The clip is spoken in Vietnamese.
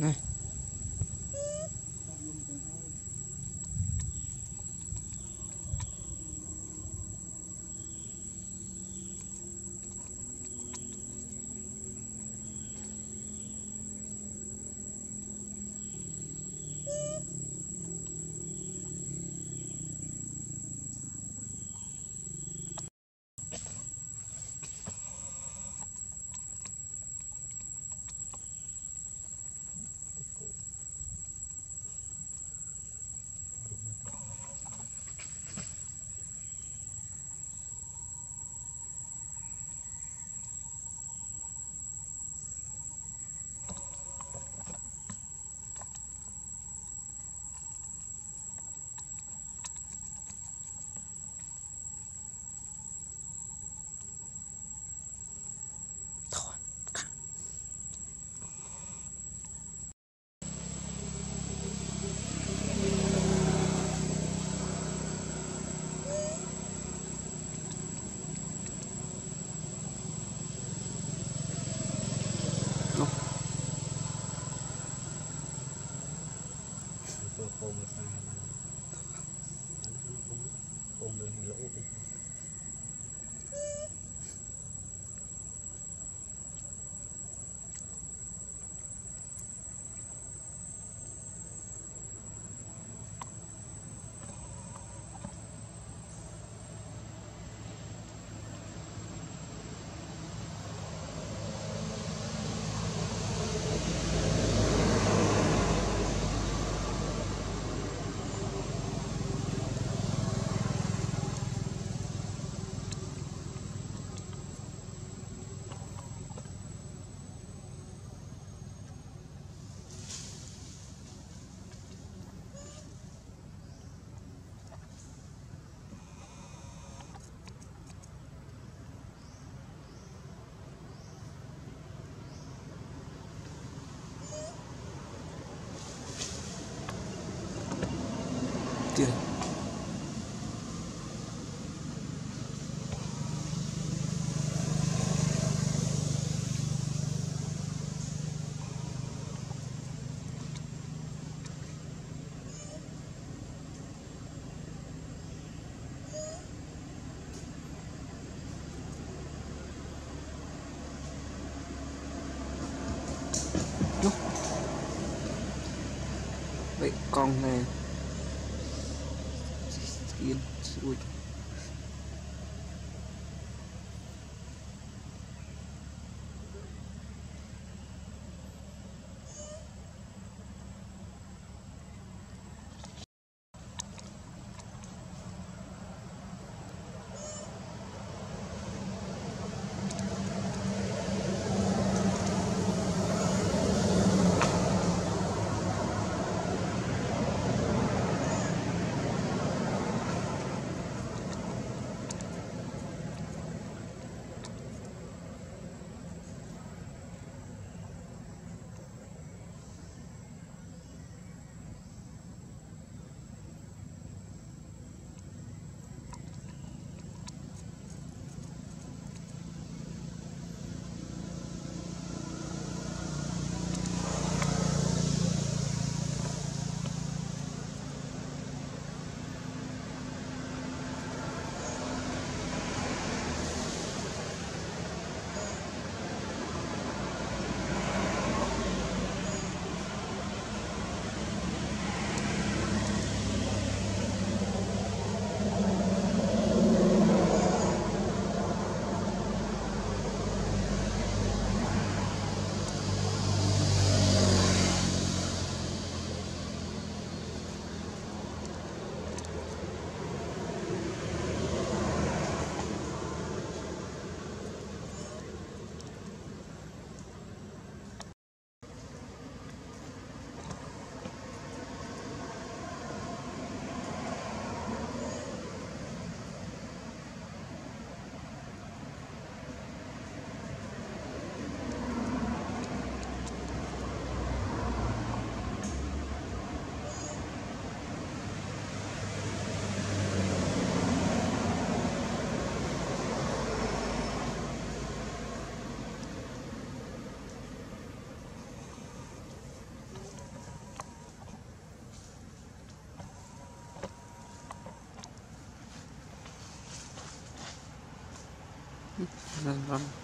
นะ โคมมาซาบ้างอันนั้นโคมเลยให้โลก tiên Vậy con này. អៀនស្រួច 嗯